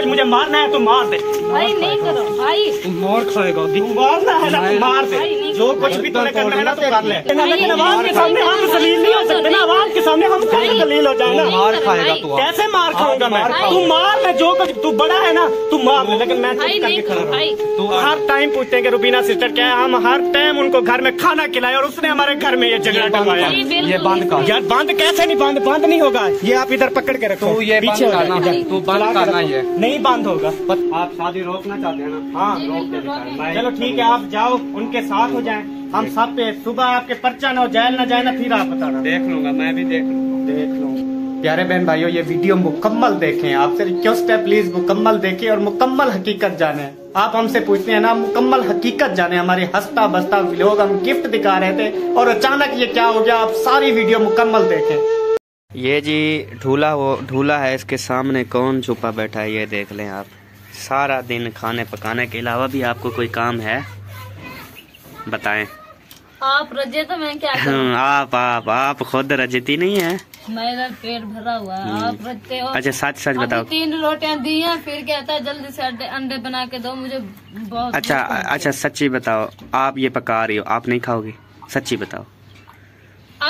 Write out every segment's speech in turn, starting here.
कुछ मुझे मारना है तो मार दे। भाई नहीं करो भाई। तू मार खाएगा। मारना है ना तो मार दे। जो कुछ भी तूने करना है ना तो कर ले। आवाम के सामने हम जलील नहीं हो सकते ना आवाम के सामने हम कैसे जलील हो जाए ना? मार खाएगा तू कैसे मार खाऊँगा मैं? तू मार ले जो कुछ तू बड़ा है ना तू मार ले लेकिन मैं चुप करके खड़ा रहूँ। तू हर टाइम पूछते हैं कि रुबीना सिस्टर क्या है हम हर टाइम उनको घर में खाना खिलाए और उसने हमारे घर में ये झगड़ा करवाया ये बंद कर। यार बंद कैसे नहीं बंद बंद नहीं होगा? ये आप इधर पकड़ के रखो। ये पीछे करना तू बंद करना ये। नहीं बंद होगा। आप शादी रोकना चाहते हैं ना? हाँ। रोक। चलो ठीक है आप जाओ उनके साथ हो जाएँ। हम सब पे सुबह आपके पर्चा ना हो जेल ना जाए ना फिर आप बताना। देख लूँगा मैं भी देख लूँगा। देख लो। प्यारे बहन भाइयों ये वीडियो मुकम्मल देखें। आपसे रिक्वेस्ट है प्लीज़ मुकम्मल देखें और मुकम्मल हकीकत जाने। आप हमसे पूछते हैं ना मुकम्मल हकीकत जाने। हमारे हंसता बसता लोग हम गिफ्ट दिखा रहे थे और अचानक ये क्या हो गया आप सारी वीडियो मुकम्मल देखें। ये जी ढूला वो ढूला है इसके सामने कौन छुपा बैठा है ये देख लें आप। सारा दिन खाने पकाने के अलावा भी आपको कोई काम है? बताएँ। आप रजे तो मैं क्या करूँ? हम्म, आप आप आप खुद रजती नहीं है? मेरा पेट भरा हुआ है आप रजते हो? अच्छा सच सच बताओ। तीन रोटियाँ दी हैं फिर कहता है जल्दी से अंडे बना के दो मुझे बहुत अच्छा। अच्छा सच्ची बताओ आप ये पका रही हो आप नहीं खाओगी? सच्ची बताओ।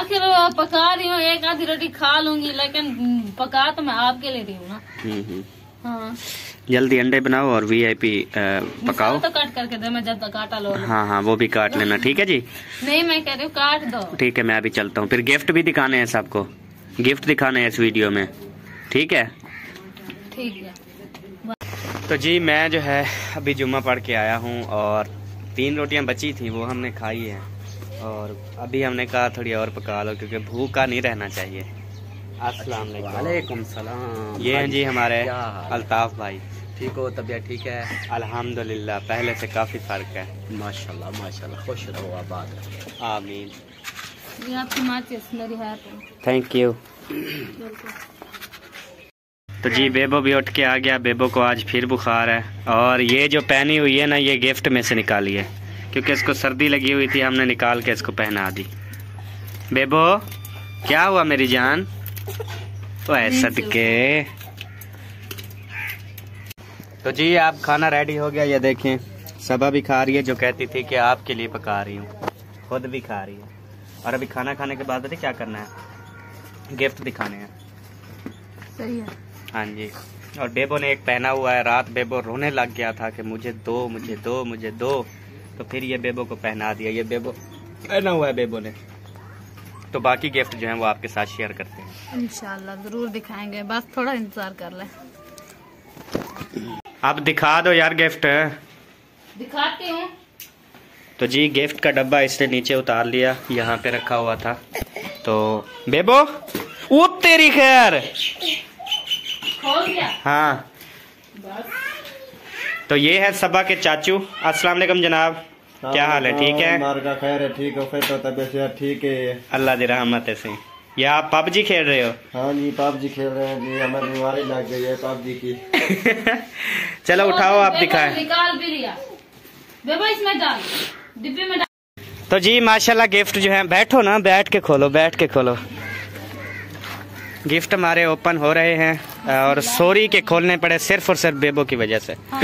आखिर पका रही हूँ एक आधी रोटी खा लूँगी लेकिन पका तो मैं आपके लिए रही हूँ ना। हम्म, हम्म। हाँ। जल्दी अंडे बनाओ और वीआईपी पकाओ। मसाला तो काट करके दे मैं जब तक आटा लो। हाँ हाँ वो भी काट लेना ठीक है जी? नहीं मैं कह रही हूँ काट दो। ठीक है मैं अभी चलता हूँ। फिर गिफ्ट भी दिखाने हैं सबको। गिफ्ट दिखाने हैं इस वीडियो में। ठीक है? ठीक है। तो जी मैं जो है अभी जुम्मा पढ़ के आया हूँ और तीन रोटियाँ बची थी वो हमने खाई हैं। और अभी हमने कहा थोड़ी और पका लो क्योंकि भूखा नहीं रहना चाहिए। अस्सलाम वालेकुम। वालेकुम सलाम। ये हैं जी हमारे अल्ताफ भाई। ठीक हो तबीयत ठीक है? अल्हम्दुलिल्लाह पहले से काफ़ी फ़र्क है। माशाल्लाह माशाल्लाह खुश रहो आबाद रहो। आमीन। थैंक यू तो जी बेबो भी उठ के आ गया। बेबो को आज फिर बुखार है। और ये जो पहनी हुई है ना ये गिफ्ट में से निकाली है। क्योंकि इसको सर्दी लगी हुई थी हमने निकाल के इसको पहना दी। बेबो क्या हुआ मेरी जान? ओए सदके। तो जी आप खाना रेडी हो गया? ये देखें सबा भी खा रही है जो कहती थी कि आपके लिए पका रही हूँ। खुद भी खा रही है। और अभी खाना खाने के बाद क्या करना है? गिफ्ट दिखाने हैं। सही है। हाँ जी। और बेबो ने एक पहना हुआ है रात बेबो रोने लग गया था कि मुझे दो मुझे दो मुझे दो। तो फिर ये बेबो को पहना दिया ये बेबो पहना हुआ है बेबो ने। तो बाकी गिफ्ट जो है वो आपके साथ शेयर करते हैं। इंशाल्लाह ज़रूर दिखाएँगे। बस थोड़ा इंतज़ार कर ले। आप दिखा दो यार गिफ्ट। दिखाती हूँ। तो जी गिफ्ट का डब्बा इसने नीचे उतार लिया यहाँ पे रखा हुआ था। तो बेबो वो तेरी खैर। हाँ। तो ये है सबा के चाचू। अस्सलाम वालेकुम जनाब। क्या हाल है? ठीक है? खैर है ठीक हो फिर तो तबीयत ठीक है। अल्लाह दी रहमत है से ये आप पबजी खेल रहे हो? हाँ जी पबजी खेल रहे हैं जी हमें बीमारी लग गई है पबजी की। चलो उठाओ आप दिखाएँ। निकाल भी लिया। बेबो इसमें डाल। डिब्बे में डाल। तो जी माशाल्लाह गिफ्ट जो है बैठो ना बैठ के खोलो बैठ के खोलो। गिफ्ट हमारे ओपन हो रहे हैं और सोरी के खोलने पड़े सिर्फ़ और सिर्फ़ बेबो की वजह से। हाँ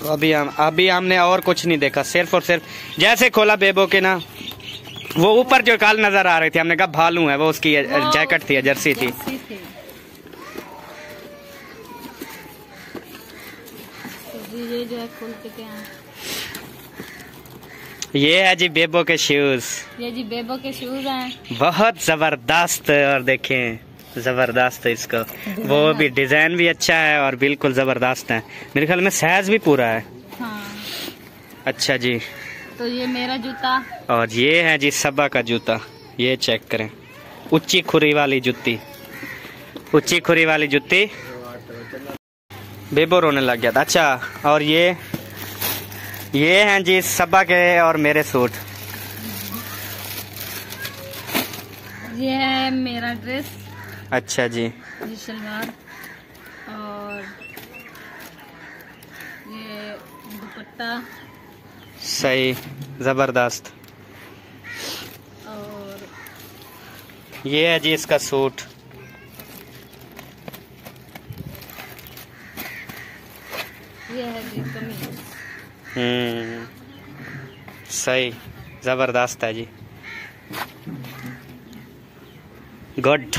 तो अभी हम अभी हमने और कुछ नहीं देखा सिर्फ़ और सिर्फ़ जैसे खोला बेबो के ना वो ऊपर जो काल नज़र आ रही थी हमने कहा भालू है वो उसकी जैकेट थी जर्सी थी। तो ये जो है खोल के क्या है? ये है जी बेबो के शूज़ ये जी बेबो के शूज़ हैं। बहुत ज़बरदस्त और देखें ज़बरदस्त है इसका। वो भी डिज़ाइन भी अच्छा है और बिल्कुल ज़बरदस्त है। मेरे ख्याल में साइज़ भी पूरा है। हाँ। अच्छा जी। तो ये मेरा जूता। और ये है जी सबा का जूता। ये चेक करें। ऊँची खुरी वाली जुत्ती ऊँची खुरी वाली जुत्ती बेबो रोने लग गया था। अच्छा और ये ये हैं जी सबा के और मेरे सूट। ये है मेरा ड्रेस। अच्छा जी। ये शलवार और ये दुपट्टा। सही ज़बरदस्त। और ये है जी इसका सूट ये है जी कमीज हम्म सही। ज़बरदस्त है जी। गुड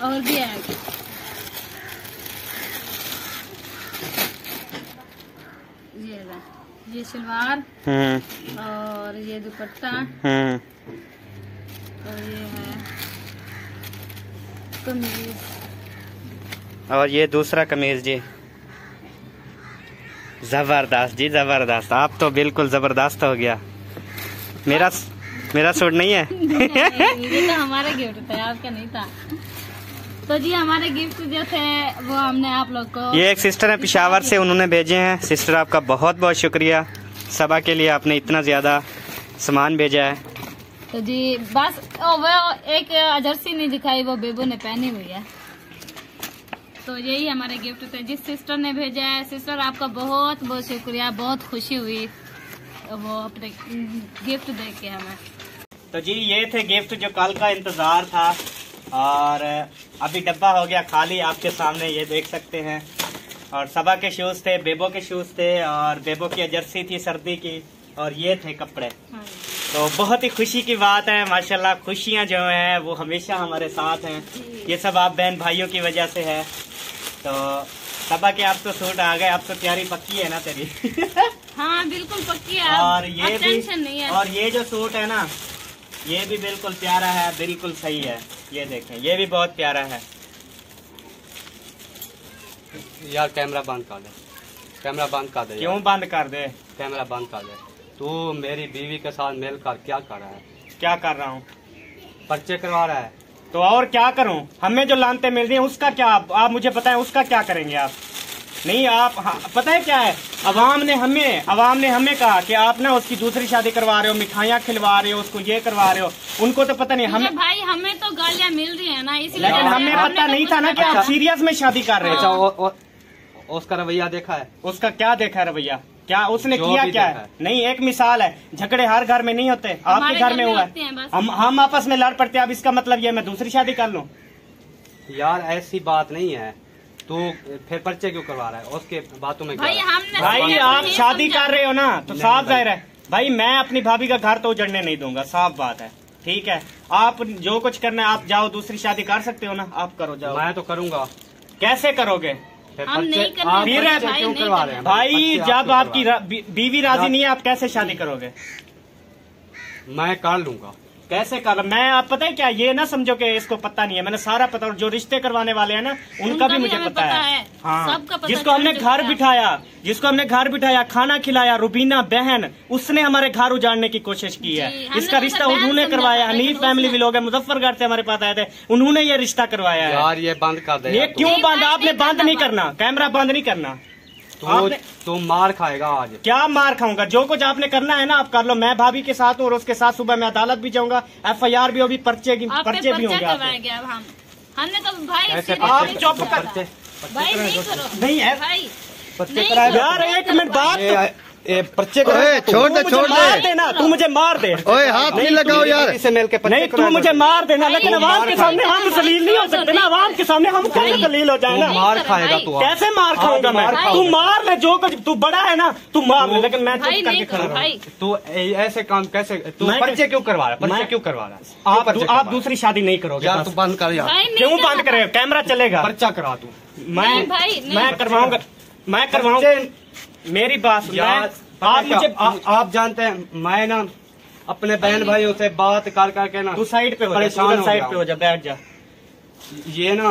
और और भी है। ये ये सलवार हम्म। और ये दुपट्टा। हम्म। और ये है कमीज। और ये दूसरा कमीज जी। ज़बरदस्त जी ज़बरदस्त। आप तो बिल्कुल ज़बरदस्त हो गया। मेरा मेरा सूट नहीं है? नहीं, ये तो हमारा गिफ्ट था आपका नहीं था। तो जी हमारे गिफ्ट जो थे वो हमने आप लोग को ये एक सिस्टर है पिशावर से उन्होंने भेजे हैं। सिस्टर आपका बहुत बहुत शुक्रिया। सभा के लिए आपने इतना ज़्यादा सामान भेजा है। तो जी बस ओ, वो एक जर्सी नहीं दिखाई वो बेबो ने पहनी हुई है। तो यही हमारे गिफ्ट थे। जिस सिस्टर ने भेजा है सिस्टर आपका बहुत बहुत शुक्रिया। बहुत खुशी हुई वो अपने गिफ्ट दे के हमें। तो जी ये थे गिफ्ट जो कल का इंतज़ार था। और अभी डब्बा हो गया खाली आपके सामने ये देख सकते हैं। और सबा के शूज़ थे बेबो के शूज़ थे और बेबो की जर्सी थी सर्दी की और ये थे कपड़े। हाँ। तो बहुत ही खुशी की बात है माशाल्लाह खुशियाँ जो हैं वो हमेशा हमारे साथ हैं। ये सब आप बहन भाइयों की वजह से है। तो सबा के आप तो सूट आ गए अब तो तैयारी पक्की है ना तेरी? हाँ बिल्कुल पक्की है। और ये भी नहीं है। और ये जो सूट है ना ये भी बिल्कुल प्यारा है बिल्कुल सही है। ये देखें ये भी बहुत प्यारा है। यार कैमरा बंद कर दे। कैमरा बंद कर दे क्यों बंद कर दे? कैमरा बंद कर दे। तू मेरी बीवी के साथ मिलकर क्या कर रहा है? क्या कर रहा हूँ? पर्चे करवा रहा है। तो और क्या करूँ? हमें जो लानते मिल रही है उसका क्या आप, आप मुझे बताएँ उसका क्या करेंगे आप? नहीं आप हाँ, पता है क्या है? अवाम ने हमें अवाम ने हमें कहा कि आप ना उसकी दूसरी शादी करवा रहे हो मिठाइयाँ खिलवा रहे हो उसको ये करवा रहे हो। उनको तो पता नहीं हमें भाई हमें तो गालियाँ मिल रही है ना इसलिए लेकिन हमें पता तो नहीं था ना कि आप सीरियस में शादी कर रहे अच्छा हो ओ, उसका रवैया देखा है? उसका क्या देखा है रवैया? क्या उसने किया क्या है। नहीं एक मिसाल है। झगड़े हर घर में नहीं होते आपके घर में हुआ है। हम हम आपस में लड़ पड़ते हैं अब इसका मतलब ये मैं दूसरी शादी कर लूँ? यार ऐसी बात नहीं है। तू फिर पर्चे क्यों करवा रहा है? उसके बातों में क्या भाई? भाई आप शादी कर रहे हो ना तो साफ़ ज़ाहिर है। भाई मैं अपनी भाभी का घर तो उजड़ने नहीं दूँगा साफ़ बात है। ठीक है? आप जो कुछ करना है आप जाओ दूसरी शादी कर सकते हो ना? आप करो जाओ। मैं तो करूँगा। कैसे करोगे? हम नहीं करने भाई, करवा रहे हैं? भाई जब आपकी बीवी राज़ी नहीं है आप कैसे शादी करोगे? मैं कर लूँगा। कैसे कर मैं आप पता है क्या? ये ना समझो कि इसको पता नहीं है। मैंने सारा पता और जो रिश्ते करवाने वाले हैं ना उनका उनका भी भी मुझे पता, पता है। है। हाँ। सबका पता जिसको हमने घर बिठाया जिसको हमने घर बिठाया खाना खिलाया रुबीना बहन उसने हमारे घर उजाड़ने की कोशिश की है। इसका रिश्ता उन्होंने करवाया हनीफ फैमिली भी लोग है मुजफ्फरगढ़ से हमारे पास आए थे। उन्होंने ये रिश्ता करवाया है। यार ये बंद कर दे ये क्यों बंद? आपने बंद नहीं करना। कैमरा बंद नहीं करना। तू तो मार खाएगा आज। क्या मार खाऊँगा? जो कुछ आपने करना है ना आप कर लो। मैं भाभी के साथ हूँ और उसके साथ सुबह मैं अदालत भी जाऊँगा। एफ़ आई आर भी होगी पर्चे की पर्चे भी होंगे हम। हमने तो भाई आप नहीं चुप कर- भाई नहीं करो। नहीं है। भाई यार एक मिनट बात ए, पर्चे छोड़ दे तू छोड़ मुझे मार दे देना तू मुझे मार दे। ओए हाथ नहीं लगाओ यार। से मिल के नहीं तू मुझे मार देना लेकिन आवाम के मार सामने हम दलील नहीं हो सकते ना आवाम के सामने हम कैसे हो जाए ना? मार खाएगा तू कैसे मार खाऊँगा मैं? तू। मार ले जो कुछ तू बड़ा है ना तू मार ले लेकिन मैं चुप करके खड़ा तू ऐसे काम कैसे तू पर्चे क्यों करवा रहा है? पर्चे क्यों करवा रहा है? आप आप दूसरी शादी नहीं करोगे यार तू बंद कर यार। क्यों बंद करे कैमरा चलेगा। पर्चा करा तू। मैं। मैं करवाऊँगा। मैं करवाऊँगा। मेरी बात आप मुझे आ, आप जानते हैं मैं ना अपने बहन भाइयों से बात कर करके ना तू साइड पे हो परेशान साइड पे हो जा बैठ जा। ये ना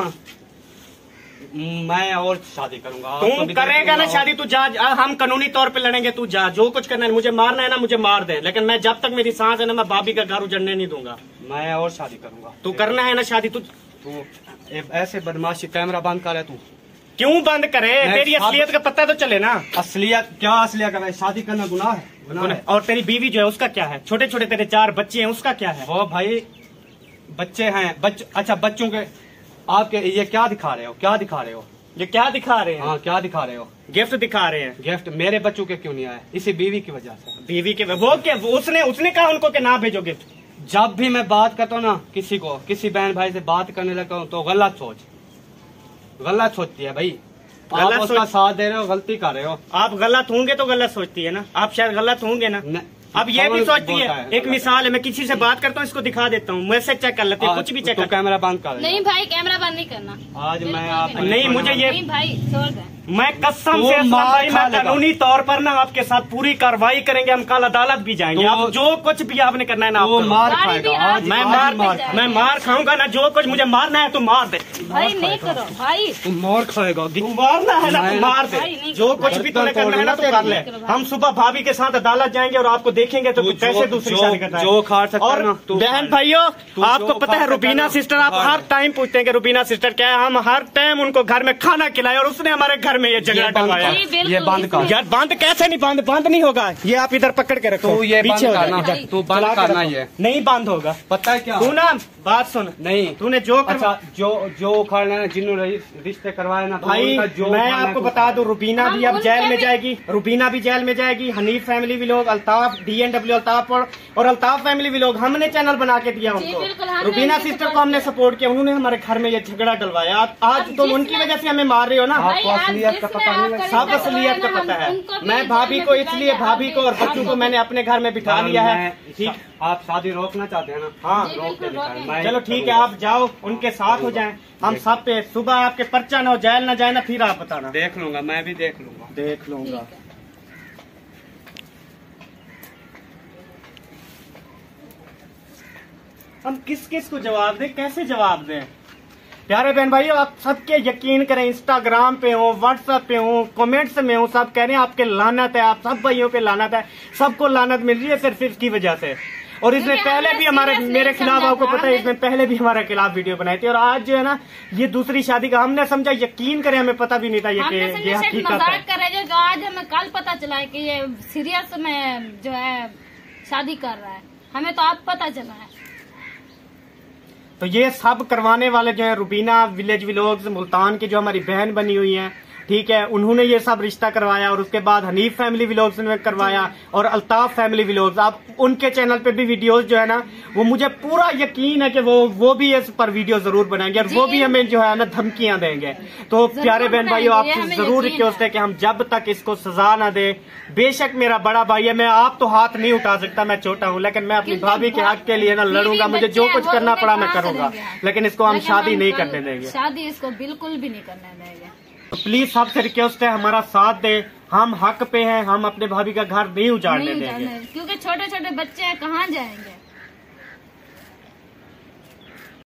मैं और शादी करूँगा। तू करेगा ना शादी तू जा हम कानूनी तौर पे लड़ेंगे तू जा जो कुछ करना है मुझे मारना है ना मुझे मार दे। लेकिन मैं जब तक मेरी सांस है ना मैं भाभी का घर उजड़ने नहीं दूँगा। मैं और शादी करूँगा। तू करना है ना शादी तू तू ऐसे बदमाशी कैमरा बंद कर तू। क्यों बंद करे? तेरी असलियत का पता तो चले ना। असलियत क्या असलियत का शादी करना गुनाह है। गुनाह है। और तेरी बीवी जो है उसका क्या है? छोटे छोटे तेरे चार बच्चे हैं उसका क्या है? वो भाई बच्चे हैं। बच अच्छा बच्चों के आपके ये क्या दिखा रहे हो? क्या दिखा रहे हो? ये क्या दिखा रहे हैं? हाँ क्या दिखा रहे हो? गिफ्ट दिखा रहे हैं। गिफ्ट मेरे बच्चों के क्यों नहीं आए इसी बीवी की वजह से। बीवी के वो क्या वो उसने उसने कहा उनको कि ना भेजो गिफ्ट? जब भी मैं बात करता हूँ ना किसी को किसी बहन भाई से बात करने लगता हूँ तो गलत सोच। गलत सोचती है भाई। आप गलत उसका सोच- साथ दे रहे हो गलती कर रहे हो। आप गलत होंगे तो गलत सोचती है ना? आप शायद गलत होंगे ना? अब ये भी सोचती है। एक मिसाल है। मैं किसी से बात करता हूँ इसको दिखा देता हूँ। मैसेज चेक कर लेते हैं कुछ भी चेक तो कैमरा बंद कर नहीं भाई कैमरा बंद नहीं करना। आज मैं आप नहीं। नहीं, मुझे ये- भाई छोड़ दें। मैं कसम तो से भाई मैं कानूनी तौर पर ना आपके साथ पूरी कार्रवाई करेंगे हम कल अदालत भी जाएँगे। तो- आप जो कुछ भी आपने करना है ना आप वो मार खाएगा मैं मार मैं मार खाऊँगा ना जो कुछ मुझे मारना है तो मार दे। भाई नहीं करो भाई। तू मार खाएगा तू मारना है ना तो मार दे। जो कुछ भी तूने करना है ना तो कर ले। हम सुबह भाभी के साथ अदालत जाएँगे और आपको देखेंगे तो कैसे दूसरी जो- शादी करता है। जो खाड़ सकता और बहन। भाइयों आपको पता है रुबीना सिस्टर आप हर टाइम पूछते हैं कि रुबीना सिस्टर क्या है? हम हर टाइम उनको घर में खाना खिलाए और उसने हमारे घर में ये झगड़ा डलवाया ये बंद कर। यार बंद कैसे नहीं बंद बंद नहीं होगा? ये आप इधर पकड़ के रखो। तू ये बंद पीछे करना तू ये। नहीं बंद होगा। पता है क्या? तू ना बात सुन। नहीं। तूने जो अच्छा जो जो उखाड़ना है जिन्होंने रिश्ते करवाए ना तो भाई जो मैं आपको बता दूँ रुबीना भी अब जेल में जाएगी। रुबीना भी जेल में जाएगी। हनीफ फैमिली भी लोग अल्ताफ डीएनडब्ल्यू अल्ताफ और, और अल्ताफ फैमिली भी लोग हमने चैनल बना के दिया उनको। रुबीना सिस्टर को हमने सपोर्ट किया उन्होंने हमारे घर में ये झगड़ा डलवाया। आज- तो जिसने- उनकी वजह से हमें मार रहे हो ना? असलियत का पता नहीं सब असलियत का पता है। मैं भाभी को इसलिए भाभी को और बच्चों को मैंने अपने घर में बिठा लिया है। ठीक। आप शादी रोकना चाहते हैं ना? हाँ रोक चलो ठीक है आप जाओ उनके साथ हो जाए। हम सब पे सुबह आपके पर्चा ना हो जेल ना जाए ना फिर आप बताना। देख लूँगा मैं भी देख लूँगा। देख लूँगा। हम किस किस को जवाब दें कैसे जवाब दें? प्यारे बहन भाइयों आप सबके यकीन करें इंस्टाग्राम पे हो व्हाट्सएप पे हो कमेंट्स में हो सब कह रहे हैं आपके लानत है आप सब भाइयों पे लानत है सबको लानत मिल रही है सिर्फ़ इसकी वजह से। और इसने पहले भी हमारे मेरे खिलाफ आपको पता है इसने पहले भी हमारे खिलाफ वीडियो बनाई थी और आज जो है ना ये दूसरी शादी का हमने समझा यकीन करें हमें पता भी नहीं था ये ये हकीकत है। जो आज हमें कल पता चला है कि ये सीरियस में जो है शादी कर रहा है। हमें तो आप पता चला है। तो ये सब करवाने वाले जो है, रूबीना, विलेज विलोग्स, मुल्तान की जो हमारी बहन बनी हुई है ठीक है उन्होंने ये सब रिश्ता करवाया और उसके बाद हनीफ फैमिली विलोग्स ने करवाया और अल्ताफ फैमिली विलोग्स। आप उनके चैनल पे भी वीडियोस जो है ना वो मुझे पूरा यकीन है कि वो वो भी इस पर वीडियो ज़रूर बनाएँगे और वो भी हमें जो है ना धमकियाँ देंगे। तो प्यारे बहन भाइयों आपसे ज़रूर रिक्वेस्ट। है। कि हम जब तक इसको सजा ना दे। बेशक मेरा बड़ा भाई है मैं आप तो हाथ नहीं उठा सकता मैं छोटा हूँ लेकिन मैं अपनी भाभी के हक के लिए ना लड़ूँगा मुझे जो कुछ करना पड़ा मैं करूँगा। लेकिन इसको हम शादी नहीं करने देंगे। शादी इसको बिल्कुल भी नहीं करने देंगे। तो प्लीज़ सबसे रिक्वेस्ट है हमारा साथ दे। हम हक पे हैं हम अपने भाभी का घर नहीं उजाड़ने देंगे क्योंकि छोटे छोटे बच्चे हैं कहाँ जाएँगे?